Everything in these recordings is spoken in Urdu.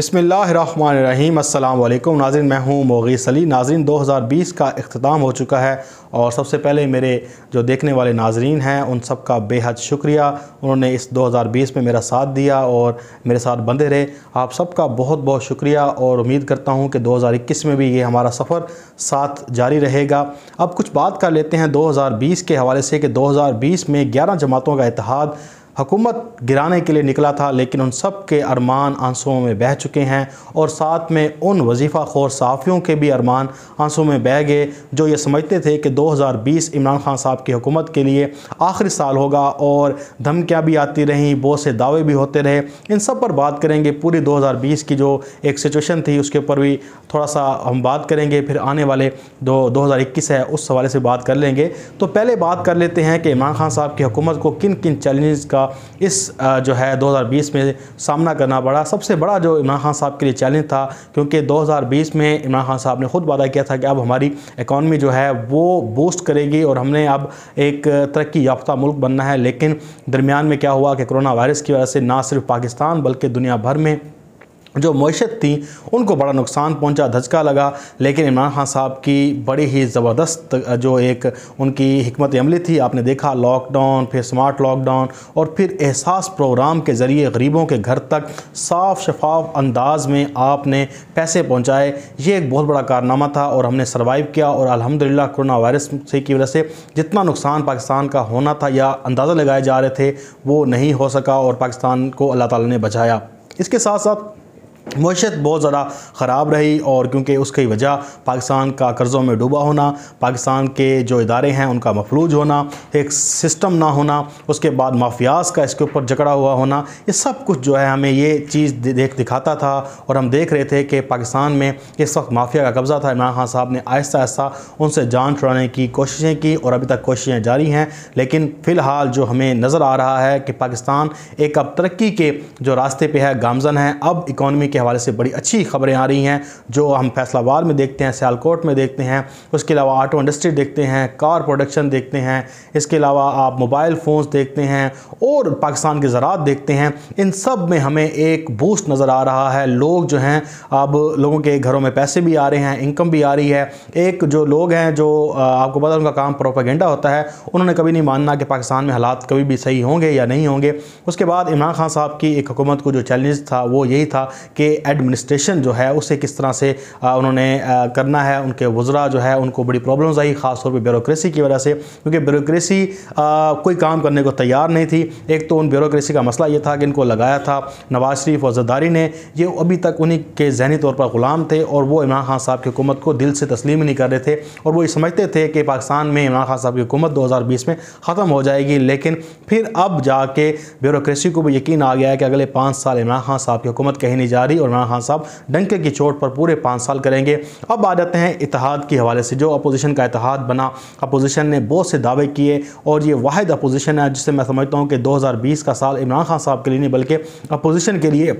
بسم اللہ الرحمن الرحیم، السلام علیکم۔ ناظرین، میں ہوں موغیس علی ناظرین، دو ہزار بیس کا اختتام ہو چکا ہے اور سب سے پہلے میرے جو دیکھنے والے ناظرین ہیں، ان سب کا بے حد شکریہ۔ انہوں نے اس دو ہزار بیس میں میرا ساتھ دیا اور میرے ساتھ بندے رہے۔ آپ سب کا بہت بہت شکریہ اور امید کرتا ہوں کہ دو ہزار اکیس میں بھی یہ ہمارا سفر ساتھ جاری رہے گا۔ اب کچھ بات کر لیتے ہیں۔ دو ہزار بیس کے حوالے سے کہ دو ہزار بیس میں گیارہ جماعتوں کا اتحاد حکومت گرانے کے لیے نکلا تھا، لیکن ان سب کے ارمان آنسوں میں بہہ چکے ہیں اور ساتھ میں ان وظیفہ خور صحافیوں کے بھی ارمان آنسوں میں بہہ گئے، جو یہ سمجھتے تھے کہ دو ہزار بیس عمران خان صاحب کی حکومت کے لیے آخری سال ہوگا اور دھمکیاں بھی آتی رہیں، بہت سے دعوے بھی ہوتے رہے۔ ان سب پر بات کریں گے، پوری دو ہزار بیس کی جو ایک سچویشن تھی، اس کے اوپر بھی تھوڑا سا ہم بات کریں گے۔ پھر آنے والے دو دو ہزار اکیس ہے، اس حوالے سے بات کر لیں گے۔ تو پہلے بات کر لیتے ہیں کہ عمران خان صاحب کی حکومت کو کن کن چیلنجز کا اس جو ہے دو ہزار بیس میں سامنا کرنا پڑا۔ سب سے بڑا جو عمران خان صاحب کے لیے چیلنج تھا، کیونکہ دو ہزار بیس میں عمران خان صاحب نے خود وعدہ کیا تھا کہ اب ہماری اکانومی جو ہے وہ بوسٹ کرے گی اور ہم نے اب ایک ترقی یافتہ ملک بننا ہے۔ لیکن درمیان میں کیا ہوا کہ کرونا وائرس کی وجہ سے نہ صرف پاکستان بلکہ دنیا بھر میں جو معیشت تھی، ان کو بڑا نقصان پہنچا، دھچکا لگا۔ لیکن عمران خان صاحب کی بڑی ہی زبردست جو ایک ان کی حکمت عملی تھی، آپ نے دیکھا لاک ڈاؤن پھر سمارٹ لاک ڈاؤن اور پھر احساس پروگرام کے ذریعے غریبوں کے گھر تک صاف شفاف انداز میں آپ نے پیسے پہنچائے۔ یہ ایک بہت بڑا کارنامہ تھا اور ہم نے سروائیو کیا۔ اور الحمدللہ کرونا وائرس سے کی وجہ سے جتنا نقصان پاکستان کا ہونا تھا یا اندازہ لگائے جا رہے تھے، وہ نہیں ہو سکا اور پاکستان کو اللہ تعالیٰ نے بچایا۔ اس کے ساتھ ساتھ معیشت بہت زیادہ خراب رہی اور کیونکہ اس کی وجہ پاکستان کا قرضوں میں ڈوبا ہونا، پاکستان کے جو ادارے ہیں ان کا مفلوج ہونا، ایک سسٹم نہ ہونا، اس کے بعد مافیاز کا اس کے اوپر جکڑا ہوا ہونا، یہ سب کچھ جو ہے ہمیں یہ چیز دیکھ دکھاتا تھا اور ہم دیکھ رہے تھے کہ پاکستان میں اس وقت مافیا کا قبضہ تھا۔ عمران خان صاحب نے آہستہ آہستہ ان سے جان چھڑانے کی کوششیں کی اور ابھی تک کوششیں جاری ہیں۔ لیکن فی الحال جو ہمیں نظر آ رہا ہے کہ پاکستان ایک اب ترقی کے جو راستے پہ ہے، گامزن ہے اب اکانومی کے حوالے سے بڑی اچھی خبریں آ رہی ہیں، جو ہم فیصلہ آباد میں دیکھتے ہیں، سیالکوٹ میں دیکھتے ہیں، اس کے علاوہ آٹو انڈسٹری دیکھتے ہیں، کار پروڈکشن دیکھتے ہیں، اس کے علاوہ آپ موبائل فونز دیکھتے ہیں اور پاکستان کے زراعت دیکھتے ہیں۔ ان سب میں ہمیں ایک بوسٹ نظر آ رہا ہے۔ لوگ جو ہیں، اب لوگوں کے گھروں میں پیسے بھی آ رہے ہیں، انکم بھی آ رہی ہے۔ ایک جو لوگ ہیں، جو آپ کو پتا ان کا کام پروپیگنڈا ہوتا ہے۔ انہوں نے کبھی نہیں ماننا کہ پاکستان میں حالات کبھی بھی صحیح ہوں گے یا نہیں ہوں گے۔ اس کے بعد عمران خان صاحب کی ایک حکومت کو جو چیلنج تھا، وہ یہی تھا کہ ایڈمنسٹریشن جو ہے، اسے کس طرح سے انہوں نے کرنا ہے، ان کے وزراء جو ہے، ان کو بڑی پرابلمز آئی خاص طور پہ بیوروکریسی کی وجہ سے۔ کیونکہ بیوروکریسی کوئی کام کرنے کو تیار نہیں تھی۔ ایک تو ان بیوروکریسی کا مسئلہ یہ تھا کہ ان کو لگایا تھا، نواز شریف اور زداری نے، یہ ابھی تک انہی کے ذہنی طور پر غلام تھے اور وہ عمران خان صاحب کی حکومت کو دل سے تسلیم نہیں کر رہے تھے۔ اور وہ یہ سمجھتے تھے کہ پاکستان میں عمران خان صاحب کی حکومت دو ہزار بیس میں ختم ہو جائے گی۔ لیکن پھر اب جا کے بیوروکریسی کو بھی یقین آ گیا ہے کہ اگلے پانچ سال عمران خان صاحب کی حکومت کہیں نہیں جا رہی۔ اور عمران خان صاحب ڈنکے کی چوٹ پر پورے پانچ سال کریں گے۔ اب آ جاتے ہیں اتحاد کی حوالے سے۔ جو اپوزیشن کا اتحاد بنا، اپوزیشن نے بہت سے دعوے کیے اور یہ واحد اپوزیشن ہے جس سے میں سمجھتا ہوں کہ دو ہزار بیس کا سال عمران خان صاحب کے لیے نہیں، بلکہ اپوزیشن کے لیے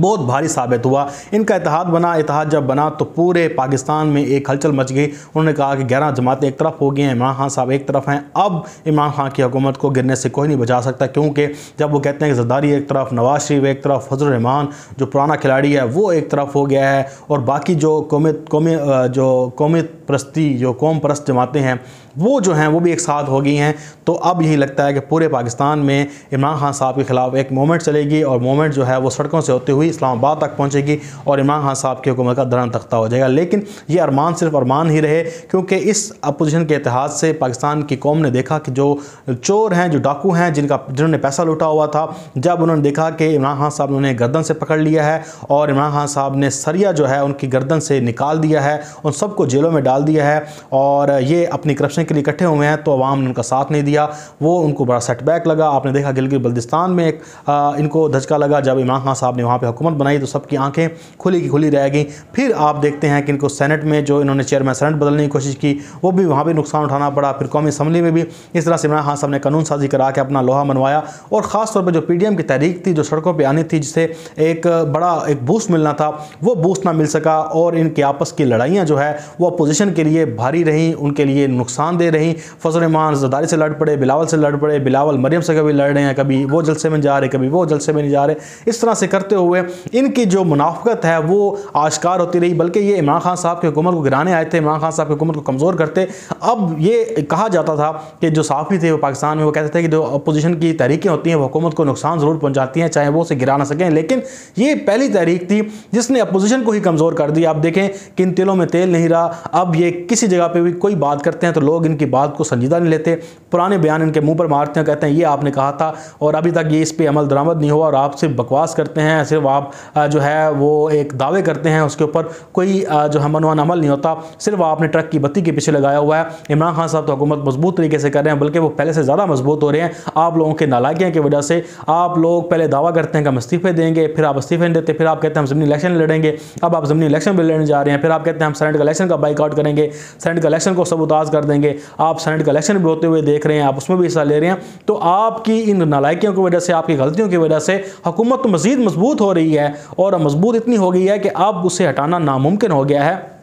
بہت بھاری ثابت ہوا۔ ان کا اتحاد بنا، اتحاد جب بنا تو پورے پاکستان میں ایک ہلچل مچ گئی۔ انہوں نے کہا کہ گیارہ جماعتیں ایک طرف ہو گئی ہیں، عمران خان صاحب ایک طرف ہیں۔ اب عمران خان کی حکومت کو گرنے سے کوئی نہیں بچا سکتا، کیونکہ جب وہ کہتے ہیں کہ زرداری ایک طرف، نواز شریف ایک طرف، فضل الرحمان جو پرانا کھلاڑی ہے، وہ ایک طرف ہو گیا ہے۔ اور باقی جو قومت قومی، جو قومت پرستی جو قوم پرست جماعتیں ہیں، وہ جو ہیں، وہ بھی ایک ساتھ ہو گئی ہیں۔ تو اب یہی لگتا ہے کہ پورے پاکستان میں عمران خان صاحب کے خلاف ایک مومنٹ چلے گی اور مومنٹ جو ہے، وہ سڑکوں سے ہوتے ہوئی اسلام آباد تک پہنچے گی اور عمران خان صاحب کی حکومت کا درن تختہ ہو جائے گا۔ لیکن یہ ارمان صرف ارمان ہی رہے، کیونکہ اس اپوزیشن کے اتحاد سے پاکستان کی قوم نے دیکھا کہ جو چور ہیں، جو ڈاکو ہیں، جن کا، جنہوں نے پیسہ لوٹا ہوا تھا، جب انہوں نے دیکھا کہ عمران خان صاحب نے انہیں گردن سے پکڑ لیا ہے اور عمران خان صاحب نے سریا جو ہے، ان کی گردن سے نکال دیا ہے، ان سب کو جیلوں میں ڈال دیا ہے اور یہ اپنی کرپشن کے لیے اکٹھے ہوئے ہیں تو عوام نے ان کا ساتھ نہیں دیا۔ وہ ان کو بڑا سیٹ بیک لگا۔ آپ نے دیکھا گلگت بلدستان میں ایک ان کو دھچکا لگا۔ جب عمران خان صاحب نے وہاں پہ حکومت بنائی تو سب کی آنکھیں کھلی کی کھلی رہ گئیں۔ پھر آپ دیکھتے ہیں کہ ان کو سینٹ میں جو انہوں نے چیئرمین سینٹ بدلنے کی کوشش کی، وہ بھی وہاں بھی نقصان اٹھانا پڑا۔ پھر قومی اسمبلی میں بھی اس طرح سے عمران خان صاحب نے قانون سازی کرا کے اپنا لوہا منوایا۔ اور خاص طور پہ جو پی ڈی ایم کی تحریک تھی، جو سڑکوں پہ آنی تھی، جسے ایک بڑا، ایک بوسٹ ملنا تھا، وہ بوسٹ نہ مل سکا۔ اور ان کے آپس کی لڑائیاں جو ہے، وہ اپوزیشن اپوزیشن کے لیے بھاری رہیں، ان کے لیے نقصان دہ رہیں۔ فضل الرحمان زداری سے لڑ پڑے، بلاول سے لڑ پڑے، بلاول مریم سے کبھی لڑ رہے ہیں، کبھی وہ جلسے میں جا رہے، کبھی وہ جلسے میں نہیں جا رہے۔ اس طرح سے کرتے ہوئے ان کی جو منافقت ہے، وہ آشکار ہوتی رہی۔ بلکہ یہ عمران خان صاحب کی حکومت کو گرانے آئے تھے عمران خان صاحب کی حکومت کو کمزور کرتے۔ اب یہ کہا جاتا تھا کہ جو صحافی تھے وہ پاکستان میں، وہ کہتے تھے کہ جو اپوزیشن کی تحریکیں ہوتی ہیں، وہ حکومت کو نقصان ضرور پہنچاتی ہیں، چاہے وہ اسے گرا نہ سکیں۔ لیکن یہ پہلی تحریک تھی جس نے اپوزیشن کو ہی کمزور کر دیا۔ آپ دیکھیں کہ ان تیلوں میں تیل نہیں رہا۔ اب یہ کسی جگہ پہ بھی کوئی بات کرتے ہیں تو لوگ ان کی بات کو سنجیدہ نہیں لیتے، پرانے بیان ان کے منہ پر مارتے ہیں، کہتے ہیں یہ آپ نے کہا تھا اور ابھی تک یہ اس پہ عمل درآمد نہیں ہوا اور آپ صرف بکواس کرتے ہیں، صرف آپ جو ہے وہ ایک دعوے کرتے ہیں اس کے اوپر، کوئی جو ہے منوان عمل نہیں ہوتا، صرف آپ نے ٹرک کی بتی کے پیچھے لگایا ہوا ہے۔ عمران خان صاحب تو حکومت مضبوط طریقے سے کر رہے ہیں، بلکہ وہ پہلے سے زیادہ مضبوط ہو رہے ہیں۔ آپ لوگوں کے نالائکیاں کی وجہ سے آپ لوگ پہلے دعویٰ کرتے ہیں کہ ہم استعفے دیں گے، پھر آپ استعفے دیتے، پھر آپ کہتے ہیں ہم زمینی الیکشن لڑیں گے۔ اب آپ زمینی الیکشن بھی لڑنے جا رہے ہیں، پھر آپ کہتے ہیں ہم سینٹ کا الیکشن کا بائک آؤٹ کریں کریں گے سینٹ کلیکشن کو سبوتاز کر دیں گے۔ آپ سینٹ کلیکشن بھی ہوتے ہوئے دیکھ رہے ہیں، آپ اس میں بھی حصہ لے رہے ہیں۔ تو آپ کی ان نالائکیوں کی وجہ سے، آپ کی غلطیوں کی وجہ سے حکومت مزید مضبوط ہو رہی ہے اور مضبوط اتنی ہو گئی ہے کہ اب اسے ہٹانا ناممکن ہو گیا ہے۔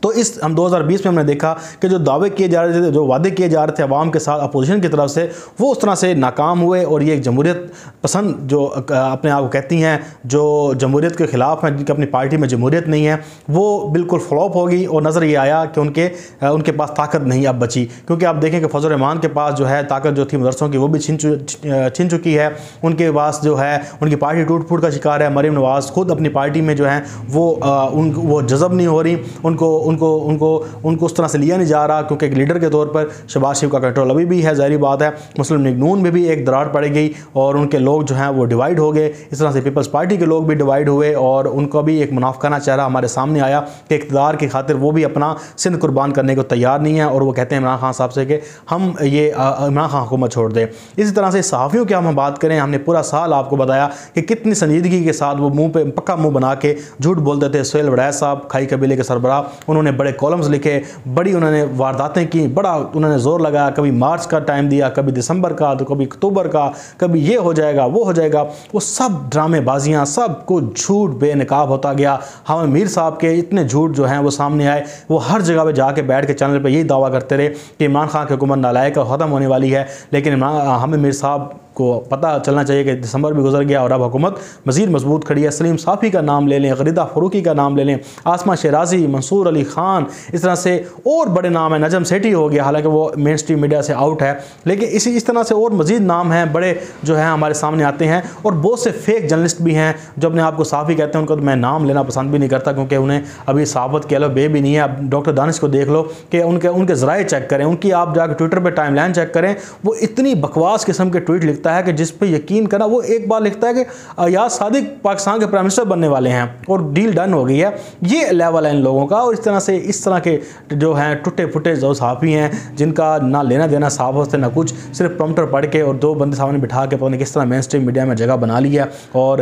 تو اس ہم دو ہزار بیس میں ہم نے دیکھا کہ جو دعوے کیے جا رہے تھے، جو وعدے کیے جا رہے تھے عوام کے ساتھ، اپوزیشن کی طرف سے، وہ اس طرح سے ناکام ہوئے اور یہ ایک جمہوریت پسند جو اپنے آپ کو کہتی ہیں، جو جمہوریت کے خلاف ہیں، جن کی اپنی پارٹی میں جمہوریت نہیں ہے، وہ بالکل فلوپ ہوگی اور نظر یہ آیا کہ ان کے ان کے پاس طاقت نہیں اب بچی۔ کیونکہ آپ دیکھیں کہ فضل الرحمان کے پاس جو ہے، طاقت جو تھی مدرسوں کی، وہ بھی چھن چھن چکی ہے۔ ان کے پاس جو ہے، ان کی پارٹی ٹوٹ پھوٹ کا شکار ہے۔ مریم نواز خود اپنی پارٹی میں جو ہیں، وہ ان وہ جذب نہیں ہو رہی۔ ان کو ان کو ان کو ان کو اس طرح سے لیا نہیں جا رہا کیونکہ ایک لیڈر کے طور پر شہباز شریف کا کنٹرول ابھی بھی ہے، ظاہری بات ہے۔ مسلم لیگ نون میں بھی ایک دراڑ پڑ گئی اور ان کے لوگ جو ہیں وہ ڈیوائیڈ ہو گئے۔ اس طرح سے پیپلز پارٹی کے لوگ بھی ڈیوائیڈ ہوئے اور ان کو بھی ایک منافقانہ چہرہ ہمارے سامنے آیا کہ اقتدار کی خاطر وہ بھی اپنا سندھ قربان کرنے کو تیار نہیں ہے اور وہ کہتے ہیں عمران خان صاحب سے کہ ہم یہ عمران خان حکومت چھوڑ دیں۔ اسی طرح سے صحافیوں کی ہم بات کریں، ہم نے پورا سال آپ کو بتایا کہ کتنی سنجیدگی کے ساتھ وہ منہ پہ، پکا منہ بنا کے جھوٹ بولتے تھے۔ سہیل وڑیز صاحب، کھائی قبیلے کے سربراہ، انہوں انہوں نے بڑے کالمز لکھے، بڑی انہوں نے وارداتیں کی، بڑا انہوں نے زور لگایا کبھی مارچ کا ٹائم دیا، کبھی دسمبر کا، تو کبھی اکتوبر کا، کبھی یہ ہو جائے گا، وہ ہو جائے گا، وہ سب ڈرامے بازیاں، سب کچھ جھوٹ بے نقاب ہوتا گیا۔ ہم میر صاحب کے اتنے جھوٹ جو ہیں وہ سامنے آئے، وہ ہر جگہ پہ جا کے بیٹھ کے چینل پہ یہی دعویٰ کرتے رہے کہ عمران خان کی حکومت نالائق کا ختم ہونے والی ہے۔ لیکن ہاں، ہمیں میر صاحب کو پتہ چلنا چاہیے کہ دسمبر بھی گزر گیا اور اب حکومت مزید مضبوط کھڑی ہے۔ سلیم صافی کا نام لے لیں، غریدہ فروقی کا نام لے لیں، آسمہ شیرازی منصور علی خان، اس طرح سے اور بڑے نام ہیں۔ نجم سیٹی ہو گیا، حالانکہ وہ مین سٹریم میڈیا سے آؤٹ ہے۔ لیکن اسی اس طرح سے اور مزید نام ہیں، بڑے جو ہیں ہمارے سامنے آتے ہیں۔ اور بہت سے فیک جرنلسٹ بھی ہیں، جو اپنے آپ کو صافی کہتے ہیں، ان کو تو میں نام لینا پسند بھی نہیں کرتا، کیونکہ انہیں ابھی صحابت کے لو، بے بھی نہیں ہے۔ اب ڈاکٹر دانش کو دیکھ لو کہ ان کے ان کے ذرائع چیک کریں، ان کی آپ جا کے ٹویٹر پہ ٹائم لائن چیک کریں، وہ اتنی بکواس قسم کے ٹویٹ لکھتا ہے کہ جس پہ یقین کرنا، وہ ایک بار لکھتا ہے کہ ایاز صادق پاکستان کے پرائم منسٹر بننے والے ہیں اور ڈیل ڈن ہو گئی ہے۔ یہ لیول ہے ان لوگوں کا اور اس طرح سے، اس طرح کے جو ہیں ٹوٹے پھٹے جو صحافی ہیں، جن کا نہ لینا دینا صاف ہوتے نہ کچھ، صرف پرومٹر پڑھ کے اور دو بندے سامنے بٹھا کے پتہ نہیں کس طرح مین سٹریم میڈیا میں جگہ بنا لی ہے اور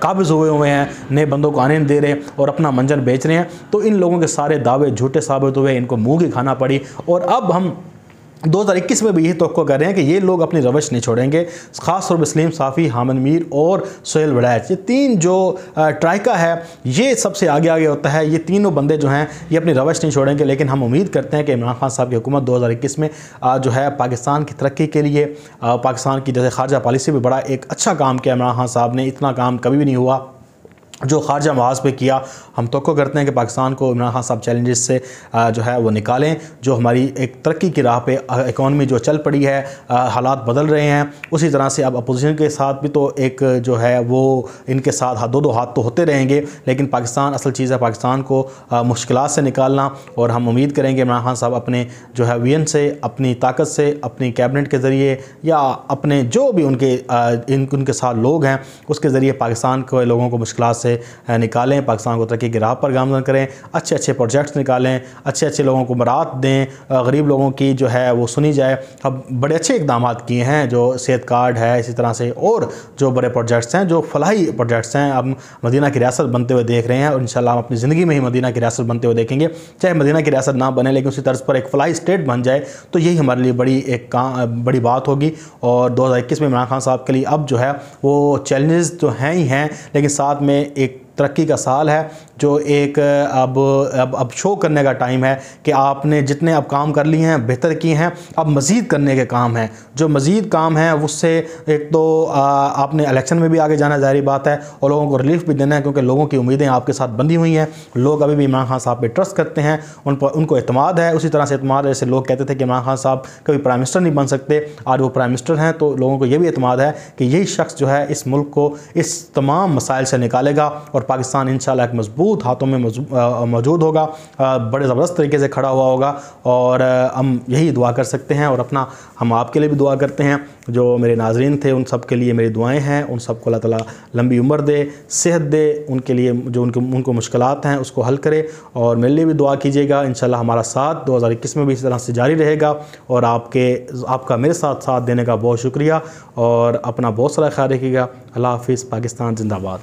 قابض ہوئے ہوئے ہیں، نئے بندوں کو آنے دے رہے ہیں اور اپنا منجن بیچ رہے ہیں۔ تو ان لوگوں کے سارے دعوے جھوٹے ثابت ہوئے، ان کو منہ کی کھانا پڑی۔ اور اب ہم دو ہزار اکیس میں بھی یہی توقع کر رہے ہیں کہ یہ لوگ اپنی روش نہیں چھوڑیں گے۔ خاص طور پر سلیم صافی حامن میر اور سہیل وڑائچ یہ تین جو ٹرائکا ہے، یہ سب سے آگے آگے ہوتا ہے۔ یہ تینوں بندے جو ہیں، یہ اپنی روش نہیں چھوڑیں گے۔ لیکن ہم امید کرتے ہیں کہ عمران خان صاحب کی حکومت دو ہزار اکیس میں جو ہے، پاکستان کی ترقی کے لیے پاکستان کی جیسے خارجہ پالیسی بھی بڑا ایک اچھا کام کیا عمران خان صاحب نے۔ اتنا کام کبھی بھی نہیں ہوا۔ جو خارجہ محاذ پہ کیا، ہم توقع کرتے ہیں کہ پاکستان کو عمران خان صاحب چیلنجز سے جو ہے، وہ نکالیں، جو ہماری ایک ترقی کی راہ پہ اکانومی جو چل پڑی ہے حالات بدل رہے ہیں۔ اسی طرح سے اب اپوزیشن کے ساتھ بھی تو ایک، جو ہے، وہ ان کے ساتھ دو دو ہاتھ تو ہوتے رہیں گے، لیکن پاکستان، اصل چیز ہے پاکستان کو مشکلات سے نکالنا۔ اور ہم امید کریں گے عمران خان صاحب اپنے، جو ہے وی این سے، اپنی طاقت سے، اپنی کیبنٹ کے ذریعے، یا اپنے جو بھی ان کے ان کے ساتھ لوگ ہیں، اس کے ذریعے پاکستان کے لوگوں کو مشکلات سے سے نکالیں، پاکستان کو ترقی کی راہ پر گامزن کریں، اچھے اچھے پروجیکٹس نکالیں، اچھے اچھے لوگوں کو مراد دیں غریب لوگوں کی جو ہے وہ سنی جائے۔ اب بڑے اچھے اقدامات کیے ہیں جو صحت کارڈ ہے، اسی طرح سے اور جو بڑے پروجیکٹس ہیں، جو فلاحی پروجیکٹس ہیں اب مدینہ کی ریاست بنتے ہوئے دیکھ رہے ہیں۔ اور انشاءاللہ ہم اپنی زندگی میں ہی مدینہ کی ریاست بنتے ہوئے دیکھیں گے۔ چاہے مدینہ کی ریاست نہ بنے، لیکن اسی طرز پر ایک فلاحی اسٹیٹ بن جائے، تو یہی ہمارے لیے بڑی ایک بڑی بات ہوگی۔ اور دو ہزار اکیس میں عمران خان صاحب کے لیے اب جو ہے وہ چیلنجز تو ہیں ہی ہیں، لیکن ساتھ میں ترقی کا سال ہے۔ جو ایک، اب اب اب شو کرنے کا ٹائم ہے کہ آپ نے جتنے اب کام کر لیے ہیں، بہتر کی ہیں، اب مزید کرنے کے کام ہیں۔ جو مزید کام ہیں، اس سے ایک تو آپ نے الیکشن میں بھی آگے جانا ظاہری بات ہے اور لوگوں کو ریلیف بھی دینا ہے کیونکہ لوگوں کی امیدیں آپ کے ساتھ بندھی ہوئی ہیں۔ لوگ ابھی بھی عمران خان صاحب پہ ٹرسٹ کرتے ہیں، ان پر، ان کو اعتماد ہے۔ اسی طرح سے اعتماد جیسے لوگ کہتے تھے کہ عمران خان صاحب کبھی پرائم منسٹر نہیں بن سکتے، آج وہ پرائم منسٹر ہیں، تو لوگوں کو یہ بھی اعتماد ہے کہ یہی شخص جو ہے اس ملک کو اس تمام مسائل سے نکالے گا اور پاکستان انشاءاللہ ایک مضبوط ہاتھوں میں موجود ہوگا۔ بڑے زبردست طریقے سے کھڑا ہوا ہوگا۔ اور ہم یہی دعا کر سکتے ہیں اور اپنا ہم آپ کے لیے بھی دعا کرتے ہیں۔ جو میرے ناظرین تھے، ان سب کے لیے میری دعائیں ہیں۔ ان سب کو اللہ تعالیٰ لمبی عمر دے، صحت دے۔ ان کے لیے جو ان کو ان کو مشکلات ہیں، اس کو حل کرے۔ اور میرے لیے بھی دعا کیجیے گا۔ انشاءاللہ ہمارا ساتھ دو ہزار اکیس میں بھی اسی طرح سے جاری رہے گا۔ اور آپ کے آپ کا میرے ساتھ ساتھ دینے کا بہت شکریہ۔ اور اپنا بہت سارا خیال رکھیے گا۔ اللہ حافظ، پاکستان، زندہ باد